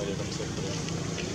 varios conceptos.